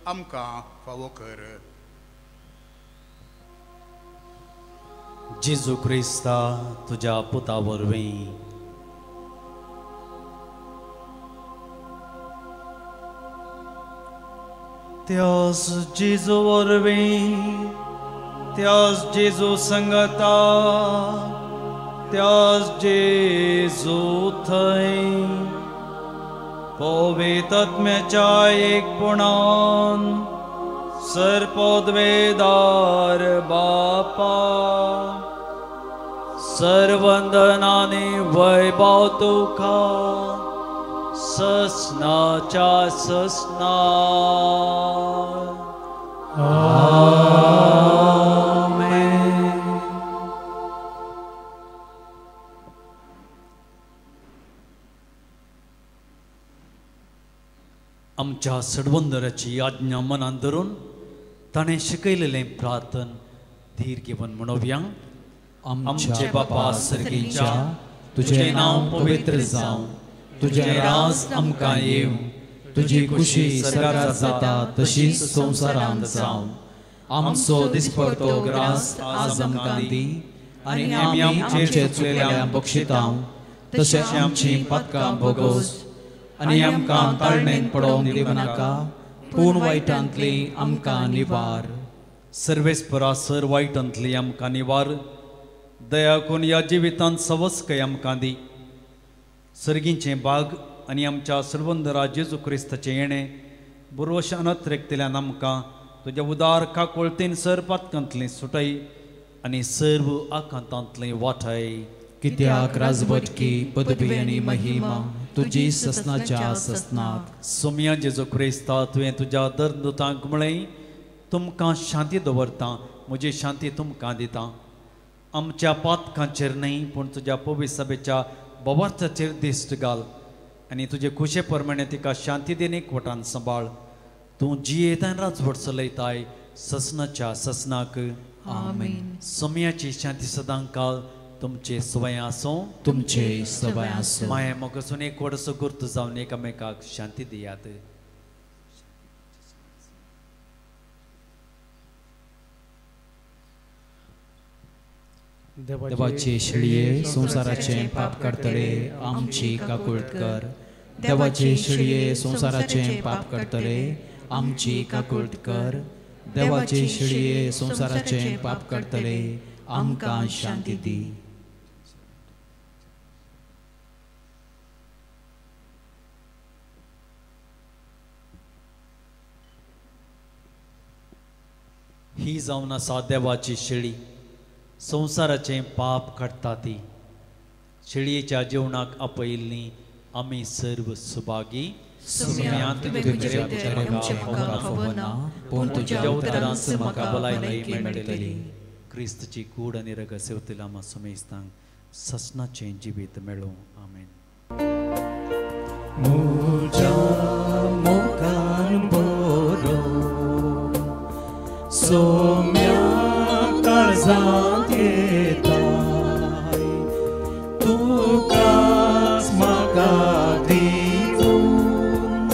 आमकां फावो कर. जेजू क्रिस्ता तुज्या पुता वरवीं त्यास जेजू वरवीं त्यास जेजू संगता त्यास जेजू थंय भवितज्ञा पुण सर्पोद्वेदार बापा। सर्वन्दनानि वै सस्ना च सस्ना। आमच्या सडवंदराची आज्ञा मनात धरून ताणें शिकयलेलें प्रार्थन धीर घेवन म्हणोवया आमचे बापा सर्गीच्या तुझें नांव पवित्र जावं तुझें राज आमकां येवं तुजी खुशी सरकारात जाता तशीच संवसारांत जावं आमचो दिसपडटो ग्रास आज आमकां दी. आनी आमी आमचे चुकलेल्यांक बक्षितांव तशेंच आमची पातकां भोगोस आनी आमकां ताळणेंत पडोवंक दिवं नाका पूण वायटांतली आमकां निवार सर्वेस्परा सर वायटांतली आमकां निवार दया करून ह्या जिवितांत सवस्कय आमकां दी सर्गींचें बाग आनी आमच्या सर्वंदरा जेजू क्रिस्ताचें येणें बुरवशानत रेखतल्यान आमकां तुज्या उदार काकोळतेन सर पातकांतलें सुटय आनी सर्व आकांतांतलें वाटय कित्याक राजवटकी पदवी आनी महिमा तुजी ससनाच्या ससनात सोम्या जेजू क्रिस्ता तुवें तुज्या दर दुतांक म्हळें तुमकां शांती दवरतां म्हजी शांती तुमकां दितां आमच्या पातकांचेर न्हय पूण तुज्या पवित्र सभेच्या बवार्थाचेर दिश्ट घाल आनी तुजे खुशे प्रमाणे तिका शांती देन एकवटान सांबाळ तूं जियेतान राजवट चलयताय ससनाच्या ससनाक आमेन. सोम्याची शांती सदां काल तुमचे सवय आसूं तुमचे सवय आसूं. माये मोगसून एक वडसो गुर्त जावन एकामेकाक शांती दियात देवाचे शिळये संसाराचे पाप करतले आमची काकुळट कर। देवाचे शिळये संसाराचे पाप करतले आमची काकुळट कर। देवाचे शिळये संसाराचे पाप करतले आमकां शांती दी। ही आसा देवाची शिळी. संवसाराचें पाप काडटा ती शिळयेच्या जेवणाक आपयिल्लीं आमी सर्व सुभागी. क्रिस्तची कूड आनी रग सेवतला आमा सुमेस्तांक ससनाचें जिवीत मेळूं. आमेन. सोम्या काळजांत येताय तुकाच म्हाका दिवून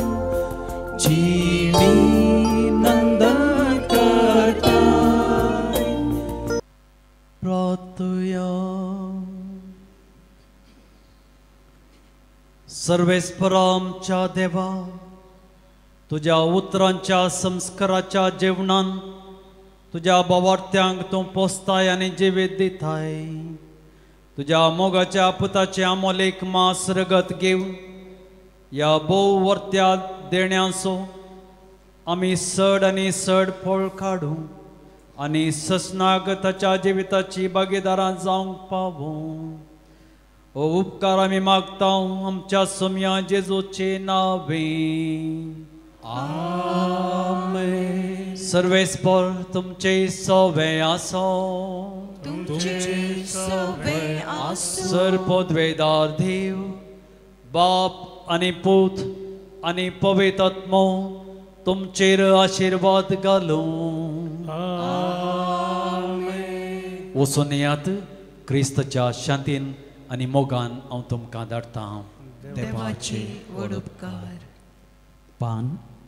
जिणी नंदन करताय प्रार्थया सर्वेस्परा देवा तुज्या उतरांच्या संस्काराच्या जेवणान तुज्या बावार्थ्यांक तूं पोसताय आनी जिवीत दिताय तुज्या मोगाच्या पुताचे आमोलेक मास रगत घेवन या भोव वर्त्या देण्याचो आमी सड आनी सड फळ काडूं आनी ससनाक ताच्या जिविताची भागीदारां जावंक पावूं हो उपकार आमी मागता आमच्या सोम्या जेजूचे नावे. सर्वेस्पर तुमचे सवे आसो तुमचे सवे आसूं. सरपदवेदार देव बाप आनी पूत आनी पवित्र आत्मो तुमचेर आशिर्वाद घालूं वचून येयात क्रिस्तच्या शांतीन आनी मोगान हांव तुमकां धाडटां देवाचे व्हड उपकार पान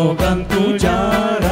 न्तु चार